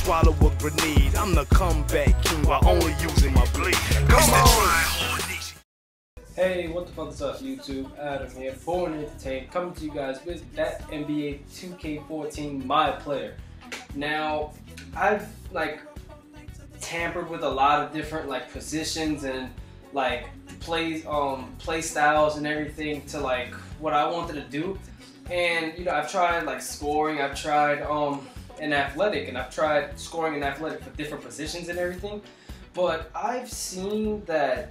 swallow a grenade. I'm the comeback king while only using my blade. Come on! Hey, what the fuck is up, YouTube? Adam here, Born Entertained, coming to you guys with that NBA 2K14 My Player. Now, I've like tampered with a lot of different like positions and like play um play styles and everything to like what I wanted to do. And you know, I've tried like scoring, I've tried um an athletic, and I've tried scoring and athletic for different positions and everything. But I've seen that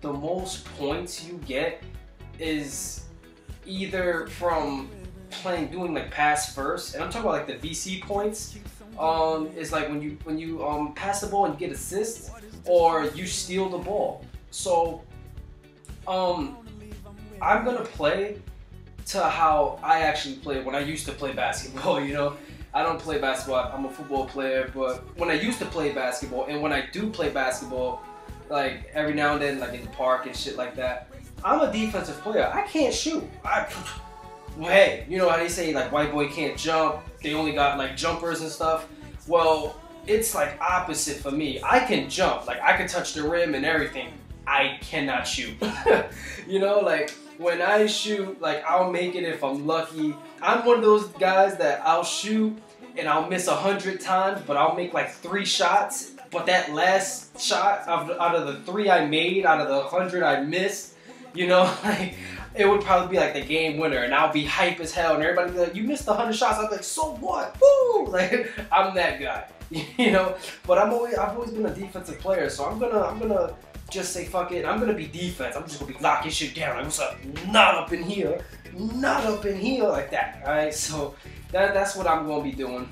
the most points you get is either from playing doing like pass first, and I'm talking about like the VC points. Um, is like when you when you um pass the ball and you get assists, or you steal the ball. So, um, I'm gonna play to how I actually played when I used to play basketball. You know, I don't play basketball. I'm a football player, but when I used to play basketball, and when I do play basketball, like every now and then, like in the park and shit like that, I'm a defensive player. I can't shoot. I, well, hey, you know how they say like white boy can't jump. They only got like jumpers and stuff. Well, it's like opposite for me. I can jump. Like I can touch the rim and everything. I cannot shoot. you know, like when I shoot, like I'll make it if I'm lucky. I'm one of those guys that I'll shoot and I'll miss a hundred times, but I'll make like three shots. But that last shot of, out of the three I made, out of the hundred I missed, you know, like it would probably be like the game winner, and I'll be hype as hell, and everybody be like, "You missed a hundred shots." I'm like, "So what? Woo!" Like I'm that guy, you know. But I'm always I've always been a defensive player, so I'm gonna I'm gonna just say fuck it. I'm gonna be defense. I'm just gonna be locking shit down. Like, what's up? Not up in here. Not up in here like that. All right. So that, that's what I'm gonna be doing.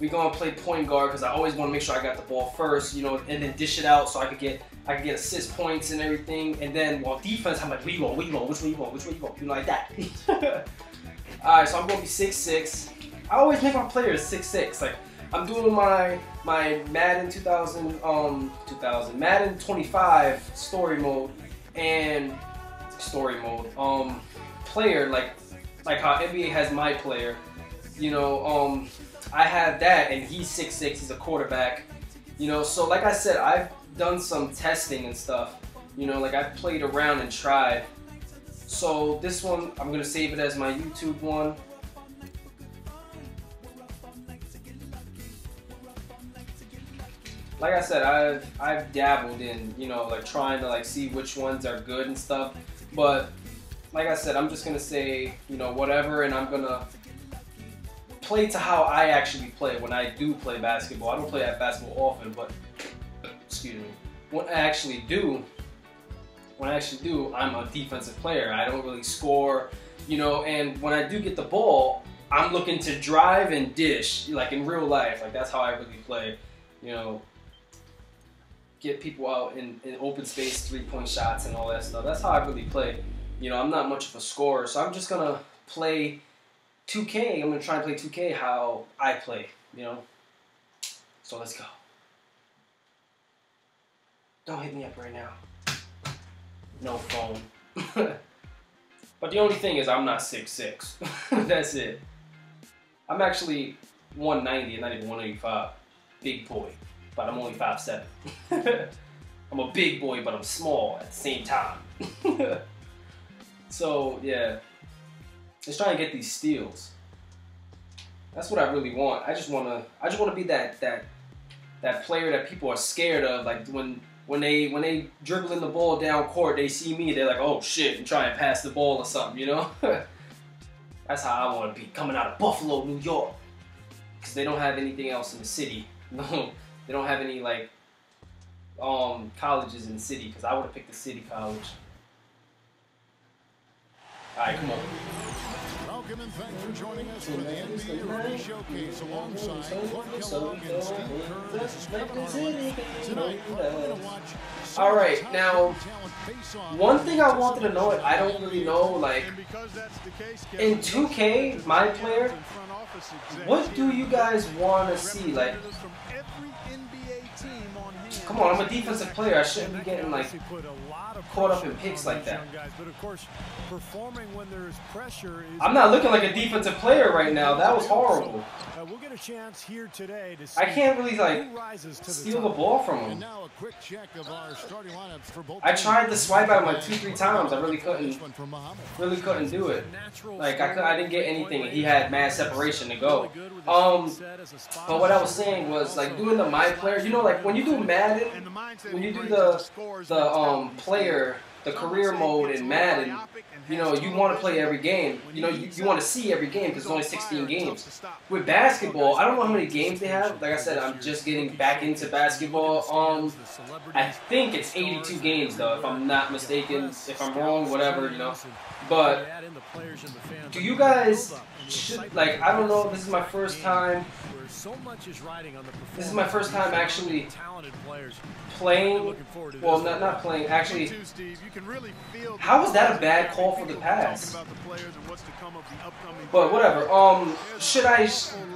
We're gonna play point guard because I always want to make sure I got the ball first, you know, and then dish it out so I could get I could get assist points and everything. And then while defense, I'm like, where you going? Where you going? Which way you going? Which way you going? You know, like that. All right. So I'm gonna be six six. I always make my players six six. Like I'm doing my my Madden 2000 um 2000 Madden 25 story mode and story mode um player like like how NBA has my player. You know um I have that and he's six six. He's a quarterback. You know so like I said I've done some testing and stuff. You know like I've played around and tried. So this one I'm gonna save it as my YouTube one. Like I said, I've I've dabbled in you know like trying to like see which ones are good and stuff, but like I said, I'm just gonna say you know whatever, and I'm gonna play to how I actually play when I do play basketball. I don't play that basketball often, but excuse me, when I actually do, when I actually do, I'm a defensive player. I don't really score, you know, and when I do get the ball, I'm looking to drive and dish, like in real life. Like that's how I really play, you know get people out in, in open space, three point shots, and all that stuff. That's how I really play. You know, I'm not much of a scorer, so I'm just gonna play 2K. I'm gonna try and play 2K how I play. You know, so let's go. Don't hit me up right now. No phone. but the only thing is, I'm not six six. That's it. I'm actually 190 and not even 185. Big boy but I'm only 5'7". I'm a big boy, but I'm small at the same time. so yeah, let's try get these steals. That's what I really want. I just wanna, I just wanna be that that that player that people are scared of. Like when when they when they dribbling the ball down court, they see me, they're like, oh shit, and try and pass the ball or something, you know? That's how I want to be coming out of Buffalo, New York, because they don't have anything else in the city. No, they don't have any like um, colleges in the city because I would have picked the city college. All right, come on. Welcome and thanks for joining us for the NBA Rookie Showcase alongside Clark Kellogg and Steve Kerr. This is Kevin Harlan. Tonight, we're going to watch all right, now one thing I wanted to know, I don't really know, like in 2K, my player, what do you guys want to see? Like, come on, I'm a defensive player. I shouldn't be getting like caught up in picks like that. I'm not looking like a defensive player right now. That was horrible. I can't really like steal the ball from him. I tried to swipe at him like two, three times. I really couldn't, really couldn't do it. Like I, could, I didn't get anything. He had mad separation to go. Um, but what I was saying was like doing the my player. You know, like when you do Madden, when you do the the um player, the career mode in Madden, you know, you want to play every game. You know, you, you want to see every game because there's only 16 games. With basketball, I don't know how many games they have. Like I said, I'm just getting back into basketball. Um, I think it's 82 games though, if I'm not mistaken. If I'm wrong, whatever, you know. But do you guys should like? I don't know. This is my first time This is my first time actually talented players. playing. Well, not not playing. Actually, how was that a bad call for the pass? But whatever. Um, should I?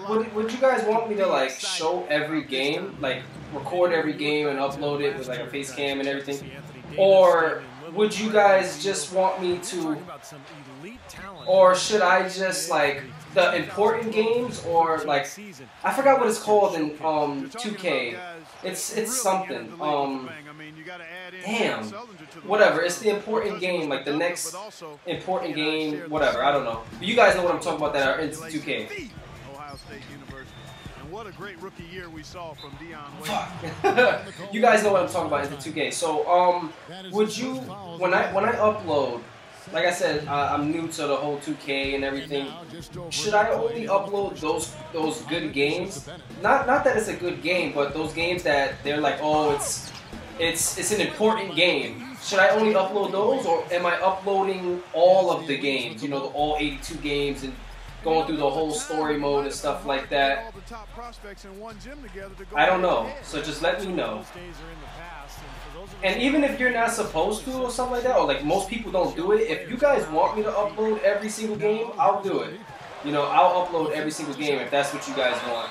Would, would you guys want me to like show every game, like record every game and upload it with like a face cam and everything, or would you guys just want me to? Or should I just like the important games or like I forgot what it's called in um 2K. It's it's something. Um damn. Whatever. It's the important game, like the next important game, whatever. I don't know. But you guys know what I'm talking about that are into 2K. Ohio State University. And what a great rookie year we saw from Dion. Fuck. you guys know what I'm talking about into 2K. So um, would you when I when I upload, like I said, uh, I'm new to the whole 2K and everything. Should I only upload those those good games? Not not that it's a good game, but those games that they're like, oh, it's it's it's an important game. Should I only upload those, or am I uploading all of the games? You know, the all 82 games and going through the whole story mode and stuff like that. All the top prospects in one gym together to go I don't know. So just let me know. Those days are in the past, and for those of us And even if you're not supposed to or something like that, or like most people don't do it, if you guys want me to upload every single game, I'll do it. You know, I'll upload every single game if that's what you guys want.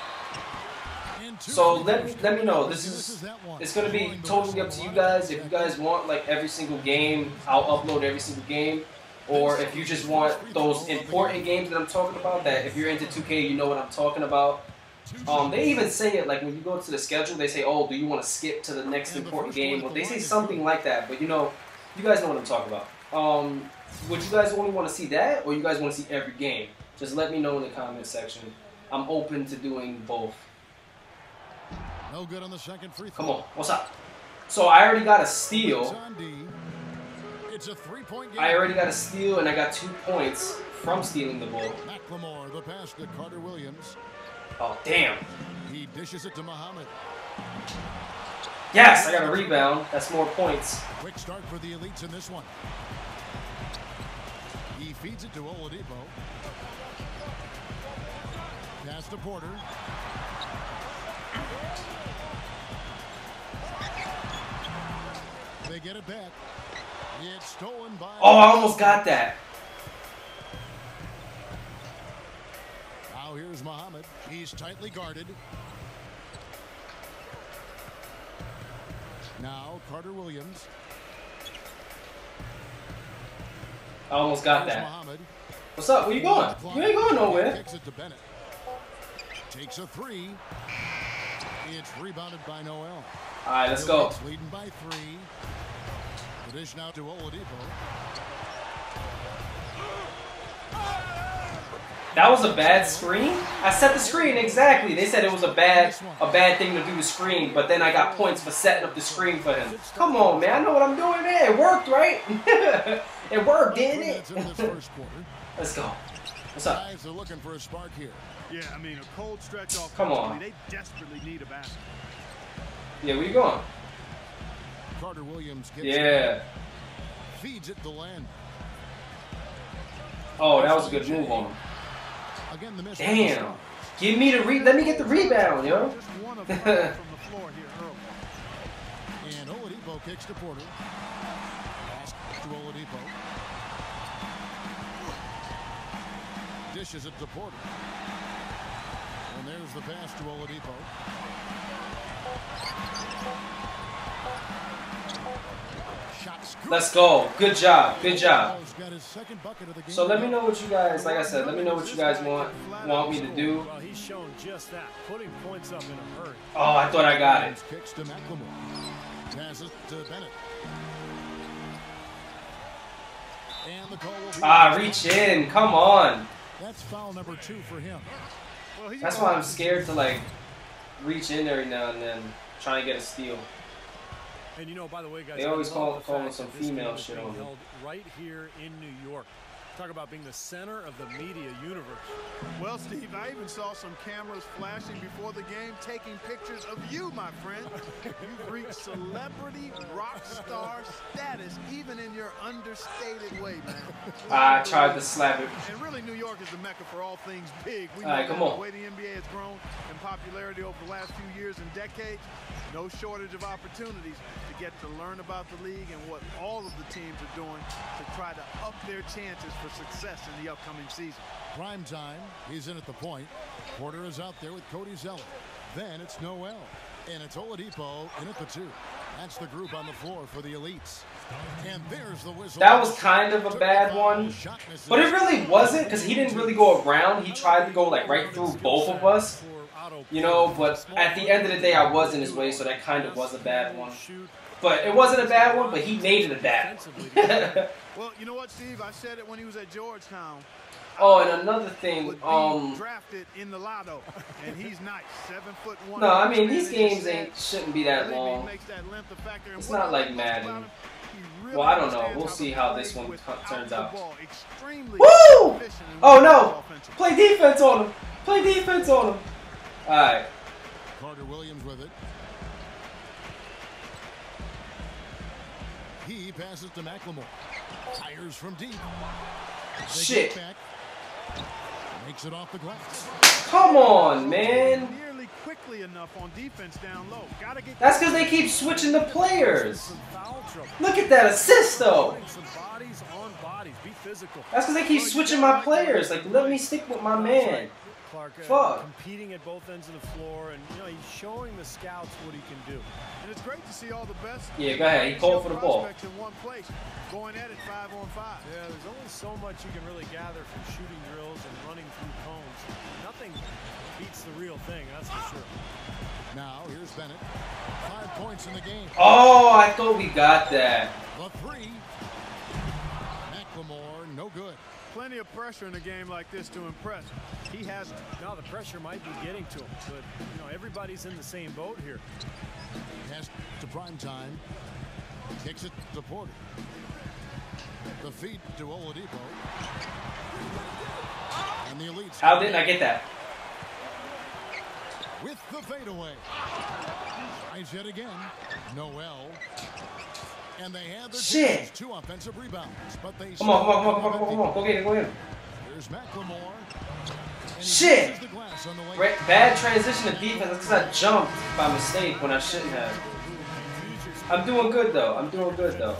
So let me let me know. This is it's gonna be totally up to you guys. If you guys want like every single game, I'll upload every single game. Or if you just want those important games that I'm talking about, that if you're into 2K, you know what I'm talking about. Um, they even say it like when you go to the schedule, they say, "Oh, do you want to skip to the next important game?" Well, they say something like that. But you know, you guys know what I'm talking about. Um, would you guys only want to see that, or you guys want to see every game? Just let me know in the comment section. I'm open to doing both. No good on the second free throw. Come on, what's up? So I already got a steal. It's on D. It's a three-point game. I already got a steal, and I got two points from stealing the ball. McLemore, the pass to Carter Williams. Oh damn! He dishes it to Muhammad. Yes, I got a rebound. That's more points. Quick start for the elites in this one. He feeds it to Oladipo. Pass to Porter. They get it back. It's stolen by. Oh, I almost got that. Now here's Muhammad. He's tightly guarded. Now Carter Williams. I almost got that. Muhammad. What's up? Where you going? You ain't going nowhere. Kicks it to Bennett. Takes a three. It's rebounded by Noel. All right, let's go. Leading by three. The dish now to Oladipo. That was a bad screen. I set the screen exactly. They said it was a bad, a bad thing to do the screen, but then I got points for setting up the screen for him. Come on, man. I know what I'm doing, man. It worked, right? it worked, didn't minutes into this it? let's go. What's up? Guys are looking for a spark here. Yeah, I mean, a cold stretch offensively. Come on. They desperately need a basket. Yeah, where you going? Carter Williams gets Yeah. feeds it to Len. Oh, that was a good move on him. Again, the. Damn. Give me the re. Let me get the rebound, yo. Just one of five from the floor here early. And Oladipo kicks to Porter. Pass to Oladipo. Dishes it to Porter. And there's the pass to Oladipo. Let's go. Good job. Good job. So let me know what you guys, like I said, let me know what you guys want want me to do. Oh, I thought I got it. Ah, reach in. Come on. That's foul number two for him. That's why I'm scared to like reach in every now and then, trying to get a steal. And you know, by the way, guys, They always call- call some this female shit on held right here in New York. Talk about being the center of the media universe. Well, Steve, I even saw some cameras flashing before the game, taking pictures of you, my friend. You've reached celebrity rock star status, even in your understated way, man. I tried to slap it. And really, New York is the mecca for all things big. We All right, come on. the way the NBA has grown in popularity over the last few years and decades, no shortage of opportunities to get to learn about the league and what all of the teams are doing to try to up their chances for success in the upcoming season. Prime time. He's in at the point. Porter is out there with Cody Zeller. Then it's Noel. And it's Oladipo in at the two. That's the group on the floor for the elites. And there's the whistle. That was kind of a bad one. But it really wasn't because he didn't really go around. He tried to go like right through both of us. You know, but at the end of the day, I was in his way, so that kind of was a bad one. But it wasn't a bad one, but he made it a bad one. Well, you know what, Steve? I said it when he was at Georgetown. oh, and another thing, Would um, drafted in the lotto, and he's nice, seven foot one. no, I mean these games ain't shouldn't be that Believe me, he long. makes that length a factor. And It's not like most Madden. about him, he really Well, I don't know. We'll see how this one turns out. Woo! Oh no! Play defense on him. Play defense on him. All right. Carter Williams with it. He passes to McLemore. Tires from deep. They Shit. back. Makes it off the glass. Come on, man. Nearly quickly enough on defense down low. Gotta get That's because they keep switching the players. Some foul trouble. Look at that assist, though. Bodies on bodies. Be physical. That's because they keep switching my players. Like, let me stick with my man. Clark, uh, competing at both ends of the floor, and you know he's showing the scouts what he can do. And it's great to see all the best. Yeah, go ahead. He called for the ball. prospects in one place, going at it five on five. Yeah, there's only so much you can really gather from shooting drills and running through cones. Nothing beats the real thing, that's for sure. Now here's Bennett. Five points in the game. Oh, I thought we got that. The three. McLemore, no good. Plenty of pressure in a game like this to impress. He hasn't. Now the pressure might be getting to him, but you know everybody's in the same boat here. Pass to prime time. Kicks it to Porter. The feed to Oladipo. And the elites. How didn't I get that? With the fadeaway. Tries yet again. Noel. And they have their Shit. two offensive rebounds, but they Come on, come on, come on, come on, come on. Go get it, go get it. Here's McLemore. Shit. misses the glass on the way. Great, bad transition to defense. That's because I jumped by mistake when I shouldn't have. I'm doing good though. I'm doing good though.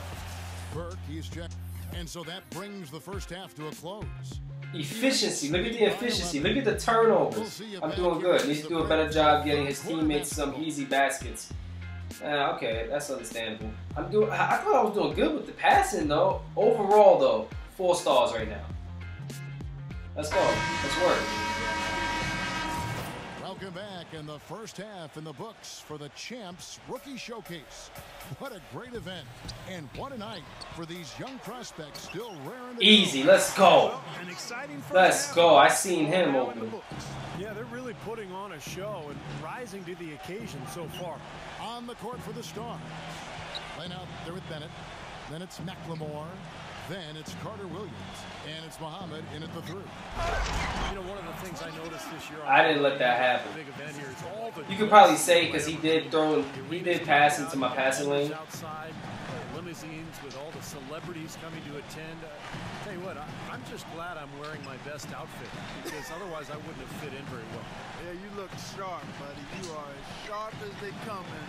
Burke, he's checked. And so that brings the first half to a close. Efficiency. Look at the efficiency. Look at the turnovers. I'm doing good. Needs to do a better job getting his teammates some easy baskets. Uh, okay, that's understandable. I'm doing. I I thought I was doing good with the passing though. Overall though, four stars right now. Let's go. Let's work. Welcome back in the first half in the books for the Champs Rookie Showcase. What a great event and what a night for these young prospects still raring to Easy. Let's go. An exciting Let's half. go. I seen him Now in the open. Yeah, they're really putting on a show and rising to the occasion so far. On the court for the Stars. Line out there with Bennett. Then it's McLemore. Then it's Carter Williams. And it's Muhammad in at the three. You know, one of the things I noticed this year. I didn't let that happen. Big event here is all the You could probably say because he did throw, he did pass into my passing lane. Outside, limousines with all the celebrities coming to attend. Uh, tell you what, I, I'm just glad I'm wearing my best outfit because otherwise I wouldn't have fit in very well. Yeah, you look sharp, buddy. You are as sharp as they come. And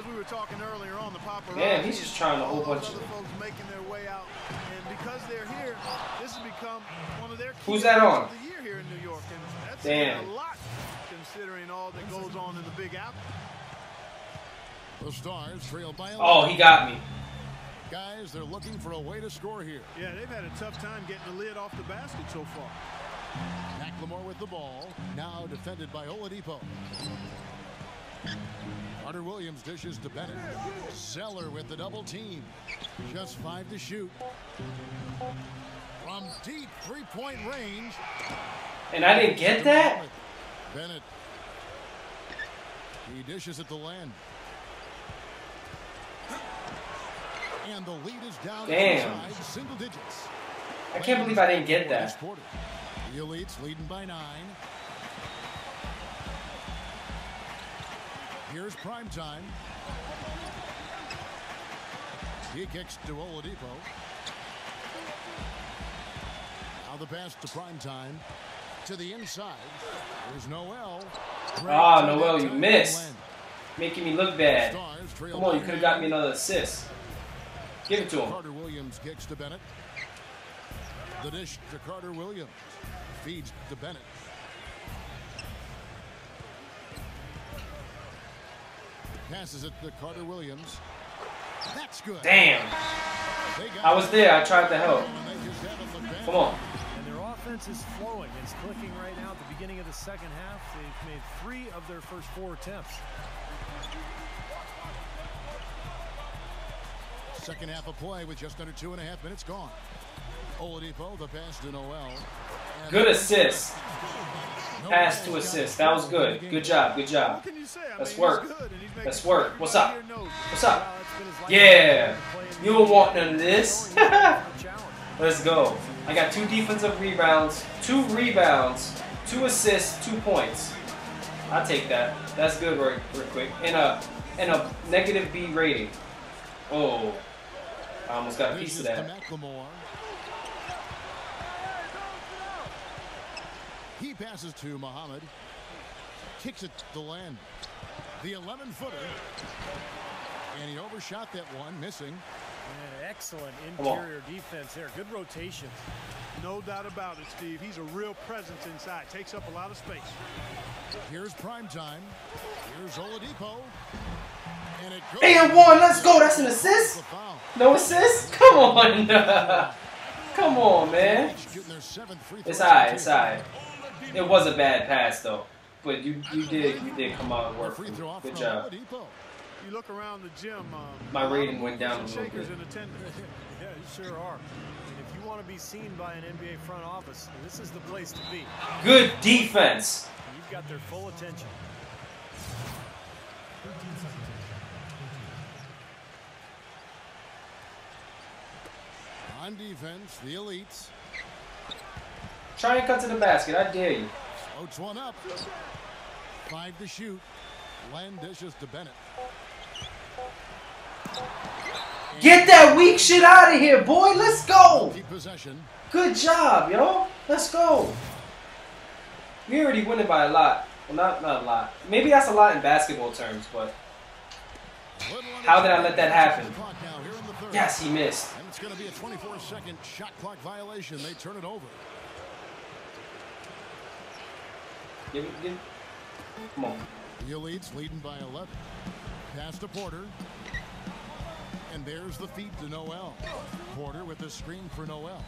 as we were talking earlier on, the paparazzi. Man, he's just trying a all whole bunch other of- folks making their way out, and because they're here, this has become one of their Who's that on? of the year here in New York, and that's Damn. a lot considering all that goes on in the Big Apple. The Stars trail by Oh, he got me. Guys, they're looking for a way to score here. Yeah, they've had a tough time getting the lid off the basket so far. McLemore with the ball. Now defended by Oladipo. Carter Williams dishes to Bennett. Zeller with the double team. Just five to shoot. From deep three-point range. And I didn't get that? Bennett. He dishes it to Len. And the lead is down Damn. inside single digits. I can't believe I didn't get that. The Elites leading by nine. Here's prime time. He kicks to Oladipo. Now the pass to prime time. To the inside. There's Noel. Ah, Great Noel, you missed. Making me look bad. Come on, you could have got me another assist. Give it to him. Carter Williams kicks to Bennett. The dish to Carter Williams. Feeds to Bennett. Passes it to Carter Williams. That's good. Damn. I was there. I tried to help. it, and they just haven't looked back. Come on. And their offense is flowing. It's clicking right now at the beginning of the second half. They've made three of their first four attempts. Second half of play with just under two and a half minutes gone. Oladipo, the pass to Noel. Good assist. Pass to assist. That was good. Good job. Good job. What can you say? I Let's work. He's good, and he's making Let's work. What's up? everybody here knows it. What's up? Well, it's been his life Yeah. to play in You the don't want none of this. Going for a challenge. Let's go. I got two defensive rebounds, two rebounds, two assists, two points. I take that. That's good, real, real quick. And a and a negative B rating. Oh, I almost got a piece of that. He passes to Muhammad. Kicks it to Len. The 11 footer. And he overshot that one, missing. And excellent interior defense there. Good rotation. No doubt about it, Steve. He's a real presence inside. Takes up a lot of space. Here's prime time. Here's Oladipo. And it goes. And one. Let's go. That's an assist. No assist? Come on. Come on, man. It's alright. It's alright. It was a bad pass though, but you you did you did come out and work. Good job. You look around the gym. My rating went down a little bit. Yeah, you sure are. If you want to be seen by an NBA front office, this is the place to be. Good defense. You've got their full attention. On defense, the elites. Try and cut to the basket. I dare you. Floats one up. Five to shoot. Len dishes to Bennett. Get that weak shit out of here, boy. Let's go. Good job, yo. Let's go. We already winning by a lot. Well, not not a lot. Maybe that's a lot in basketball terms, but How did I let that happen? Yes, he missed. And it's going to be a 24-second shot clock violation. They turn it over. Give it, give it. Come on. The elites leading by 11. Pass to Porter. And there's the feed to Noel. Porter with the screen for Noel.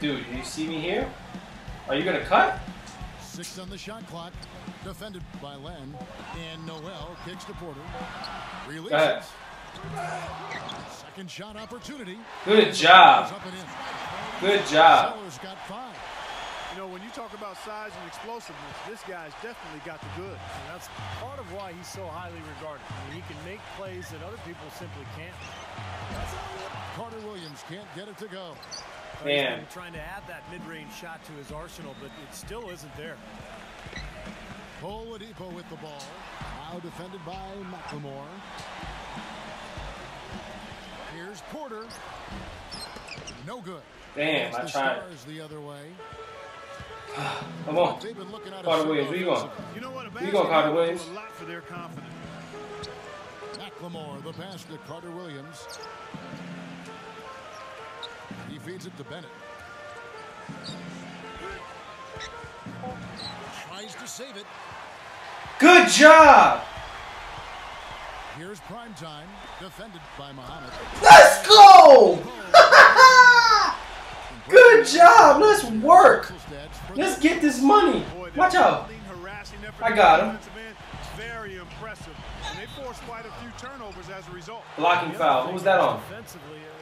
Dude, do you see me here? Are you gonna cut? Six on the shot clock. Defended by Len. And Noel kicks to Porter. Releases. ahead. Second shot opportunity. Good job. Up and in. Good job. Got five. You know, when you talk about size and explosiveness, this guy's definitely got the goods. And that's part of why he's so highly regarded. I mean, he can make plays that other people simply can't. Carter Williams can't get it to go. He's Man. trying to add that mid-range shot to his arsenal, but it still isn't there. Oladipo with the ball. Now defended by McLemore. Here's Porter. No good. Damn, I the tried. Stars the other way. Come on. They've been looking at Carter Williams, where you going? You know what? A You basket go, Carter Williams. a lot for their confidence. McLemore, the pass to Carter Williams. He feeds it to Bennett. Tries to save it. Good job. Here's prime time, defended by Muhammad. Let's go! Good job. Let's work. Let's get this money. Watch out. leading, harassing effort I got him. defensive end. It's Very impressive. And they forced quite a few turnovers as a result. Blocking foul. Who was that on?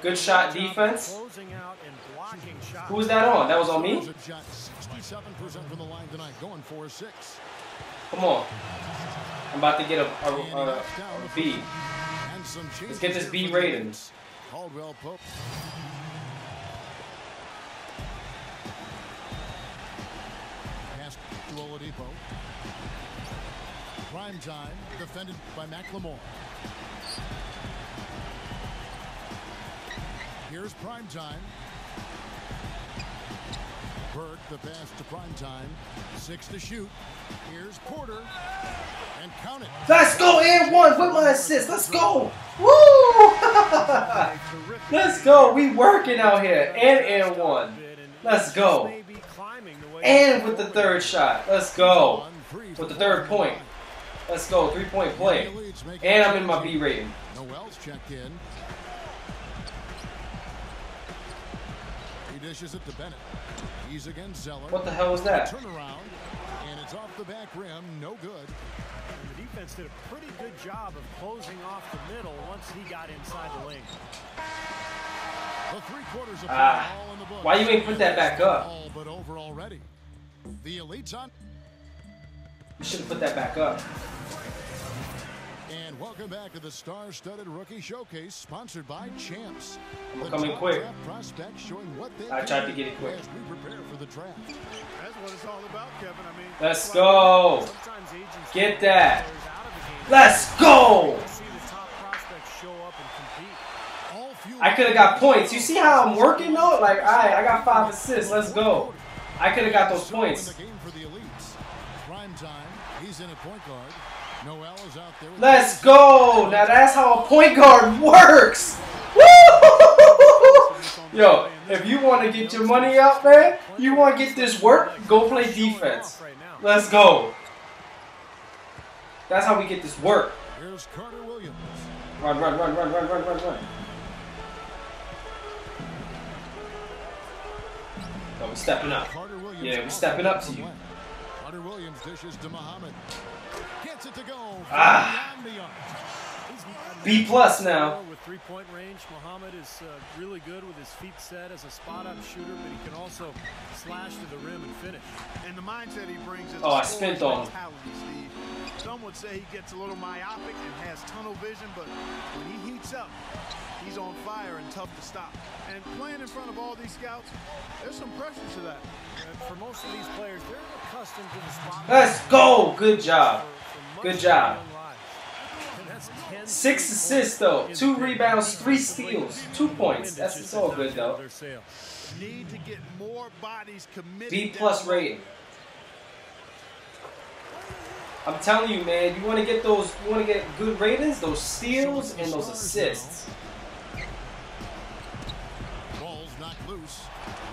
Good shot defense. Closing out and blocking shots. Who was that on? That was on me? Spurs have shot 67% from the line tonight, going for six. Come on. I'm about to get a, a, a, a the B. first. And some Let's get this B here for the rating. Caldwell Pope. Pass to Oladipo. Prime time, defended by McLemore. Here's prime time. Burke, the pass to prime time. Six to shoot. Here's Porter. And count it. Let's go and one with my assist. Let's go. Woo! Let's go. We working out here. And and one. Let's go. And with the third shot. Let's go. With the third point. Let's go. Three point play. And I'm in my B rating. Noel's checked in. He dishes it to Bennett. He's against Zeller. What the hell was that? Turnaround. And it's off the back rim. No good. And the defense did a pretty good job of closing off the middle once he got inside the lane. The three quarters of Ah. all in the books. Why you ain't put that back up? All but over already. The elites on. You should have put that back up. And welcome back to the star-studded rookie showcase, sponsored by Champs. I'm The coming quick. prospects showing what they I tried to get it quick. As we prepare for the draft. That's what it's all about, Kevin. I mean, Let's go. Get that. players out of the game Let's go. to see the top prospects show up and compete. All fueled I could have got points. You see how I'm working though? Like, alright, I got five assists. Let's go. I could have got those points. in the game for the elites. Prime time. He's in at point guard. Noel is out there. Let's go. Now that's how a point guard works. Woo! Yo, if you want to get your money out, man, you want to get this work, go play defense. Let's go. That's how we get this work. Here's Carter Williams. Run, run, run, run, run, run, run, run. Oh, we stepping up. Yeah, we're stepping up to you. Carter Williams dishes to Muhammad. Ah. Beyond the arc. B plus now. With three-point range, Muhammad is uh, really good with his feet set as a spot-up shooter, but he can also slash to the rim and finish. And the mindset he brings is Oh, a I spent on him. mentality, Steve. Some would say he gets a little myopic and has tunnel vision, but when he heats up, he's on fire and tough to stop. And playing in front of all these scouts, there's some pressure to that. And for most of these players, they're accustomed to the spot. Let's go. Good job. Good job. of their lives. And that's 10 Six assists though, two rebounds, three steals, two points. That's it's all good though. Their sail. Need to get more bodies committed. B plus rating. I'm telling you, man, you want to get those, you want to get good ratings, those steals and those assists. Ball's knocked loose.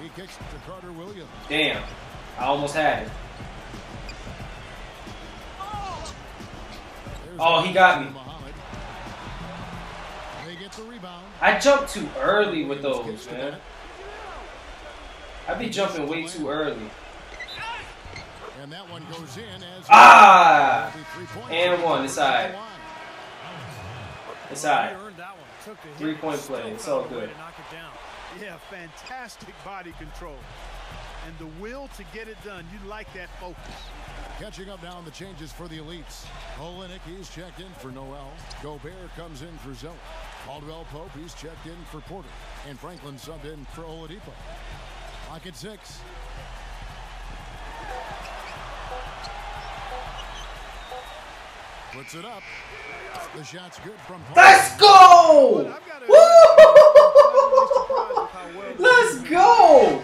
He kicks it to Carter Williams. Damn, I almost had it. Oh, he got me. I jumped too early with those, man. I be jumping way too early. And that one goes in as Ah! And one, it's. It's. Took the hit, Three-point play. It's all good. Yeah, fantastic body control. And the will to get it done. You like that focus. Catching up now on the changes for the elites. Olynyk, he's checked in for Noel. Gobert comes in for Zeller. Caldwell Pope, he's checked in for Porter. And Franklin subbed in for Oladipo. Clock at six. Puts it up. The shot's good from Porter. Let's go! But I've got to Woo! admit, I'm pleasantly surprised with how well Let's go!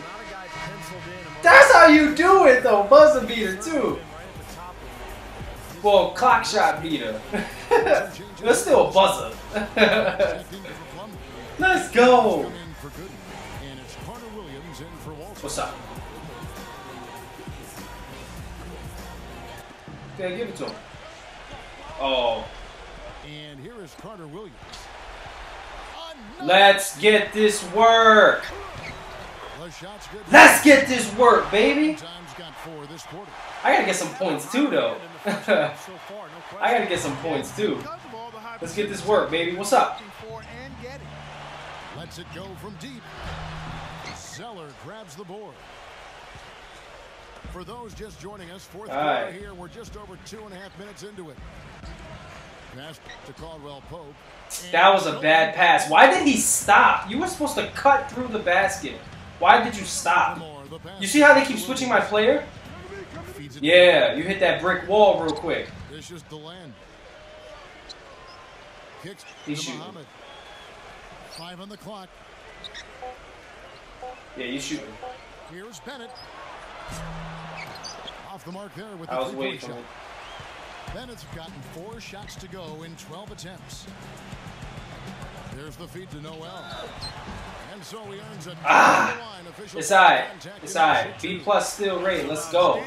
That's how you do it though, buzzer beater too. them right at the top of the Well, clock shot beater. That's still a buzzer. Checked in for Plumlee. Let's go. Come in for Gooden. And it's Carter Williams in for Walter. What's up? Okay, give it to him. Oh, And here is Carter Williams. Let's get this work. The shot's good. Let's get this work, baby. Times got four this quarter. I gotta get some points too, though. In the first half so far, no question. I gotta get some points too. Because of all the high Let's get this work, baby. What's up? Lets it go from deep. Zeller grabs the board. For those just joining us, fourth quarter right. here. We're just over two and a half minutes into it. Pass to Caldwell Pope. That was a bad pass. Why did he stop? You were supposed to cut through the basket. Why did you stop? You see how they keep switching my player? Yeah, you hit that brick wall real quick. He's shooting. Five on the clock. Yeah, you shooting. Here's Bennett. Off the mark there with the waiting shot. Bennett's gotten four shots to go in 12 attempts. There's the feed to Noel. And so he earns a Ah! It's alright. It's alright. B plus still rate. Let's go.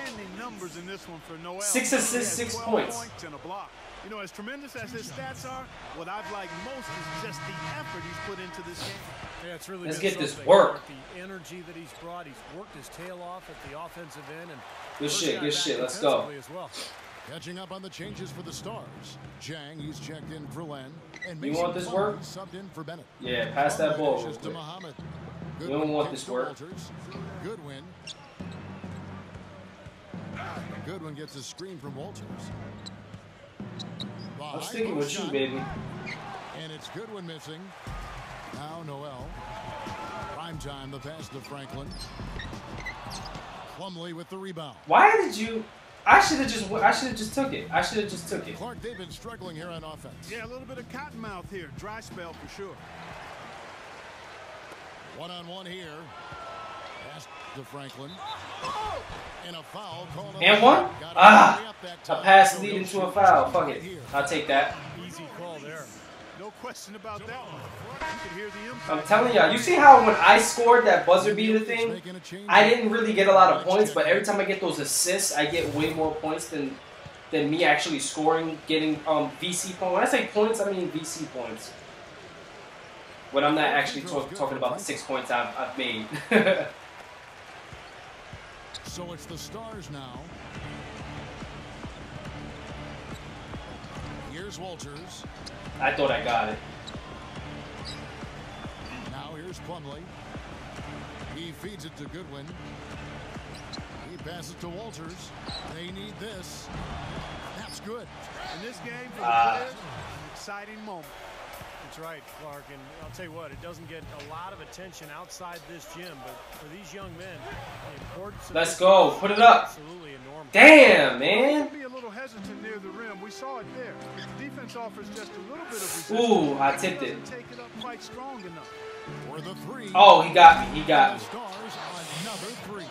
In this one for Noel. Six assists, six 12 points. and a block. You know, as tremendous as his stats are, what I've liked most is just the effort he's put into this game. Yeah, it's really Let's get this work. The energy that he's brought, he's worked his tail off at the offensive end and Good shit, good shit. Let's go. As well. Catching up on the changes for the Stars. Jang, he's checked in for Len. And You want this work? Subbed in for Bennett. Yeah, pass that ball real quick. Muhammad. don't want this work. Goodwin. Goodwin gets a screen from Walters. I'm sticking with you, baby. And it's Goodwin missing. Now Noel. Prime time, the pass to Franklin. Plumlee with the rebound. Why did you? I should have just. I should have just took it. I should have just took it. Clark, they've been struggling here on offense. Yeah, a little bit of cottonmouth here. Dry spell for sure. One on one here. Pass to Franklin. And a foul called. And the one? Ah, hurry up that A pass leading to a foul. Fuck it. I'll take that. Easy call there. No question about that one. You could hear the impact. I'm telling y'all. You see how when I scored that buzzer beater thing, Making a change. I didn't really get a lot of points, but every time I get those assists, I get way more points than than me actually scoring, getting um VC points. When I say points, I mean VC points. When I'm not actually talk, talking about the six points I've, I've made. So it's the Stars now. Here's Walters. I thought I got it. Now here's Plumlee. He feeds it to Goodwin. He passes to Walters. They need this. That's good. In this game, for the players, an exciting moment. That's right, Clark. And I'll tell you what, it doesn't get a lot of attention outside this gym, but for these young men, the importance Let's this go. Put it up. Absolutely enormous. Damn, man. Be a little hesitant near the rim. We saw it there. The defense offers just a little bit of resistance. Ooh, I tipped it. Take it up quite strong enough. For the three. Oh, he got me. He got me. Stars another three.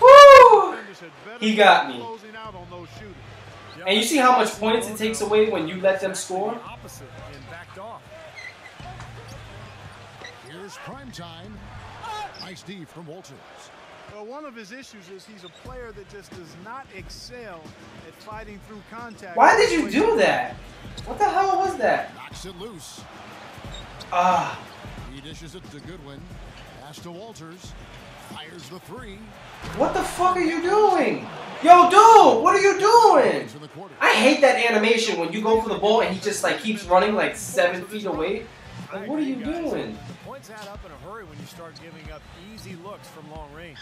Woo! Defenders had better He got me. Out on those shooters. And you see how much points it takes away when you let them score? The opposite and backed off. Here's prime time. Nice D from Walters. Well, one of his issues is he's a player that just does not excel at fighting through contact. Why did you do that? What the hell was that? Knocks it loose. Ah, He dishes it to Goodwin. Pass to Walters. Fires the three. what the fuck are you doing? Yo, dude, what are you doing? Points in the quarter. I hate that animation when you go for the ball and he just like keeps running like seven feet away. I Like, what are you agree, guys. doing? Points add up in a hurry when you start giving up easy looks from long range.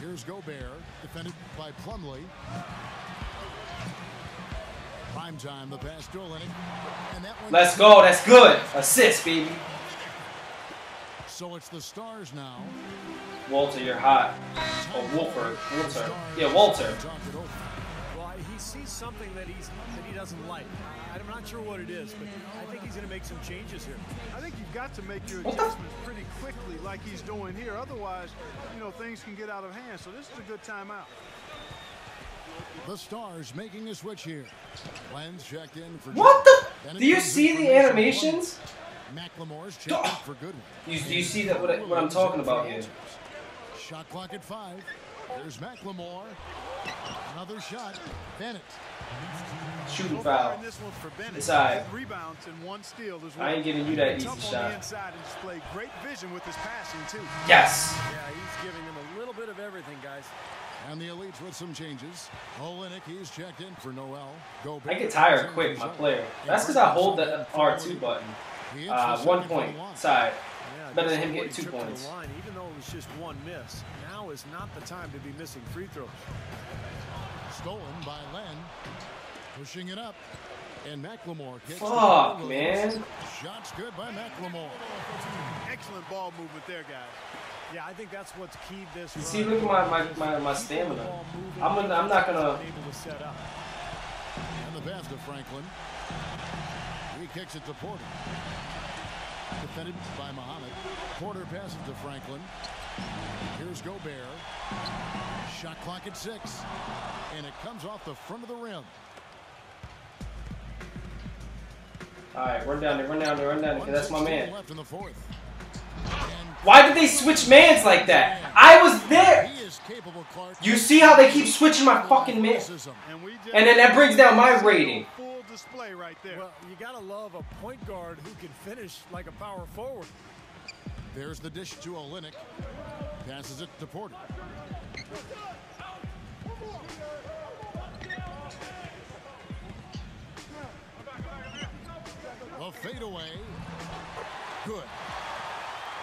Here's Gobert, defended by Plumlee. Prime time, the pass to Olynyk. And that one Let's go. That's good. Assist, baby. So it's the Stars now. Walter, you're hot. Oh, Wolfer. Walter. Yeah, Walter. Sees something that he's that he doesn't like. I'm not sure what it is, but I think he's going to make some changes here. I think you've got to make your adjustments pretty quickly, like he's doing here. Otherwise, you know, things can get out of hand. So this is a good timeout. The Stars making a switch here. Len's checked in for What the? Do you see the animations? Plumlee. McLemore's checked in for Goodwin. You, do you see that? What, I, what I'm talking about here? Shot clock at five. There's McLemore. Another shot. Bennett. Shooting So far foul. in this one for Bennett, It's all right. rebounds and one steal as well. I ain't giving you that easy shot. the inside and displayed great vision with his passing too. Yes. Yeah, he's giving them a little bit of everything, guys. And the elites with some changes. Olynyk, he's checked in for Noel. Go I get tired quick, my player. That's because I hold the R2 button. Uh, one point side. Yeah, Better than him getting two trip to the points. Line, even though it was just one miss. Now is not the time to be missing free throws. Stolen by Len. Pushing it up. And McLemore kicks. to Fuck, Williams. man. Shots good by McLemore. Excellent ball movement there, guys. Yeah, I think that's what's keyed this. You run. see, look at my, my, my, my stamina. I'm gonna- I'm not gonna- to set up. And the pass to Franklin. He kicks it to Porter. Defended by Muhammad. Porter passes to Franklin. Here's Gobert. Shot clock at six. And it comes off the front of the rim. All right, run down there, run down there, run down there, 'cause that's my man. Left in the fourth. Why did they switch mans like that? I was there. he is capable, Clark. You see how they keep switching my fucking man? And And then that brings down my rating. Full display right there. Well, you gotta love a point guard who can finish like a power forward. There's the dish to Olynyk. Passes it to Porter. A fadeaway. Good.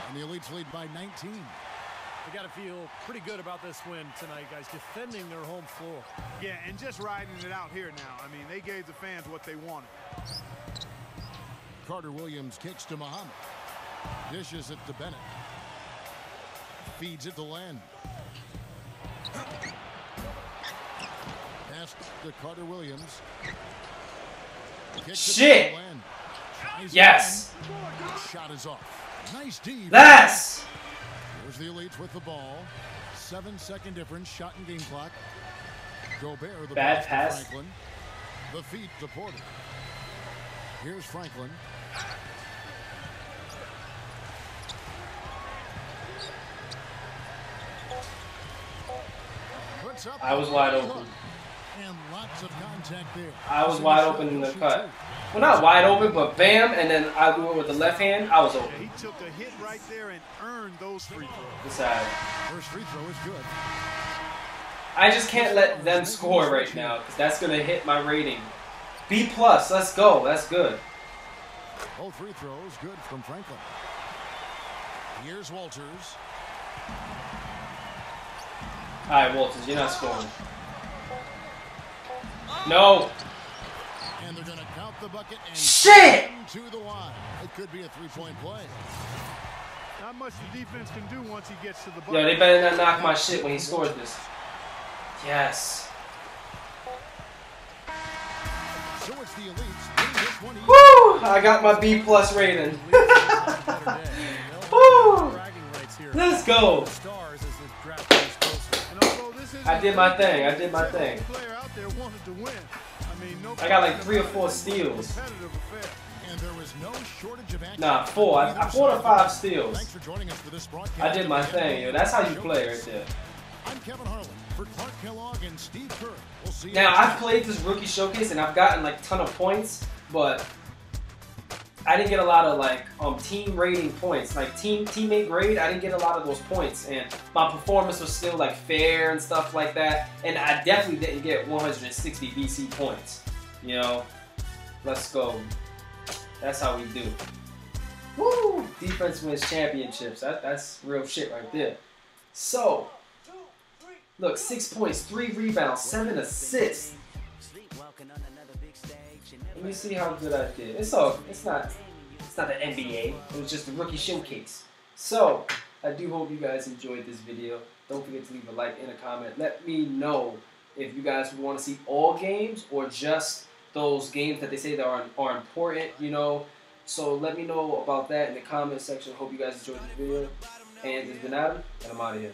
And the Elites lead by 19. They got to feel pretty good about this win tonight, guys. Defending their home floor. Yeah, and just riding it out here now. I mean, they gave the fans what they wanted. Carter Williams kicks to Muhammad. Dishes it to Bennett. Feeds it to Len. Pass to Carter Williams. Kicks Shit. Yes. Shot is off. Nice D. Yes. Here's the elites with the ball. Seven second difference. Shot and game clock. Gobert the Bad pass. Franklin. The feet to Porter. Here's Franklin. I was wide open. And lots of contact there. I was wide open in the cut. Well, not wide open, but bam, and then I do it with the left hand. I was open. he took a hit right there and earned those free throws. Side. First free throw is good. I just can't let them score right now because that's gonna hit my rating. B plus. Let's go. That's good. Both free throws good from Franklin. Here's Walters. All right, Walters, you're not scoring. No. And they're going to count the bucket and Shit! to the line. It could be a three-point play. Not much the defense can do once he gets to the bucket. Yo, they better not knock my shit when he scores this. Yes. So it's the elites winning this one easy. Woo! I got my B plus rating. Woo! Bragging rights here. Let's go. I did my thing. I did my thing. player out there wanted to win. I mean, no I got like three or four steals. competitive affair. And there was no shortage of action. Nah, four. I, I four to five steals. Thanks for joining us for this broadcast. I did my thing, yo. That's how you play right there. I'm Kevin Harlan for Clark Kellogg and Steve Kerr. Now I've played this rookie showcase and I've gotten like ton of points, but I didn't get a lot of like um team rating points, like team teammate grade. I didn't get a lot of those points, and my performance was still like fair and stuff like that. And I definitely didn't get 160 BC points. You know, let's go. That's how we do. Woo! Defense wins championships. That, that's real shit right there. So, look, six points, three rebounds, seven assists. Let me see how good I did. It's all. It's not. It's not the NBA. It was just a rookie showcase. So I do hope you guys enjoyed this video. Don't forget to leave a like and a comment. Let me know if you guys want to see all games or just those games that they say that are are important. You know. So let me know about that in the comment section. Hope you guys enjoyed this video. And it's been Adam, and I'm out of here.